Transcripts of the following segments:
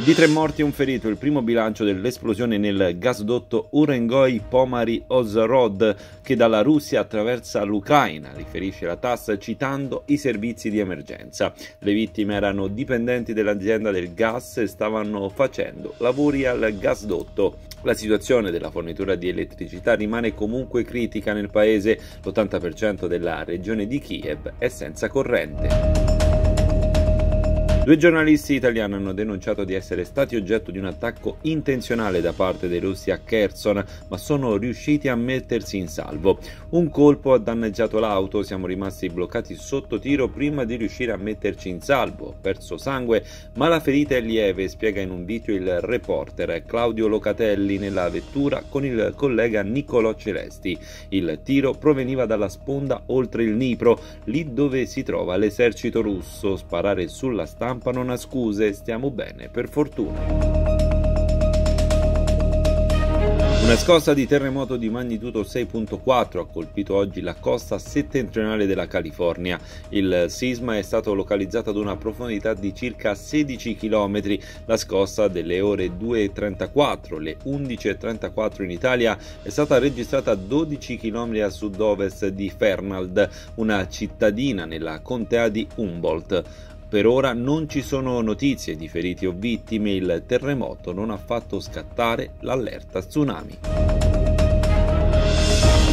di tre morti e un ferito, il primo bilancio dell'esplosione nel gasdotto Urengoi Pomari Ozrod che dalla Russia attraversa l'Ucraina, riferisce la TASS citando i servizi di emergenza. Le vittime erano dipendenti dell'azienda del gas e stavano facendo lavori al gasdotto. La situazione della fornitura di elettricità rimane comunque critica nel paese, l'80% della regione di Kiev è senza corrente. Due giornalisti italiani hanno denunciato di essere stati oggetto di un attacco intenzionale da parte dei russi a Kherson, ma sono riusciti a mettersi in salvo. Un colpo ha danneggiato l'auto, siamo rimasti bloccati sotto tiro prima di riuscire a metterci in salvo. Ho perso sangue, ma la ferita è lieve, spiega in un video il reporter Claudio Locatelli nella vettura con il collega Niccolò Celesti. Il tiro proveniva dalla sponda oltre il Nipro, lì dove si trova l'esercito russo. Sparare sulla stampa stampa non ha scuse, stiamo bene, per fortuna. Una scossa di terremoto di magnitudo 6.4 ha colpito oggi la costa settentrionale della California. Il sisma è stato localizzato ad una profondità di circa 16 km. La scossa delle ore 2.34, le 11.34 in Italia, è stata registrata a 12 km a sud-ovest di Fernald, una cittadina nella contea di Humboldt. Per ora non ci sono notizie di feriti o vittime, il terremoto non ha fatto scattare l'allerta tsunami.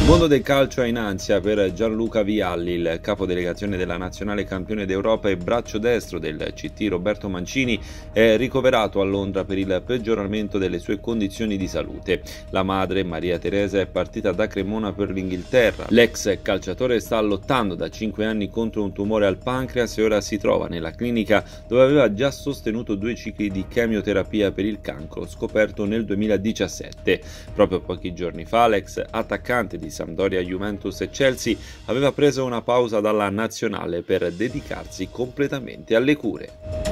Il mondo del calcio è in ansia per Gianluca Vialli, il capo delegazione della nazionale campione d'Europa e braccio destro del CT Roberto Mancini, è ricoverato a Londra per il peggioramento delle sue condizioni di salute. La madre, Maria Teresa, è partita da Cremona per l'Inghilterra. L'ex calciatore sta lottando da 5 anni contro un tumore al pancreas e ora si trova nella clinica dove aveva già sostenuto due cicli di chemioterapia per il cancro scoperto nel 2017. Proprio pochi giorni fa l'ex attaccante di Sampdoria, Juventus e Chelsea, aveva preso una pausa dalla nazionale per dedicarsi completamente alle cure.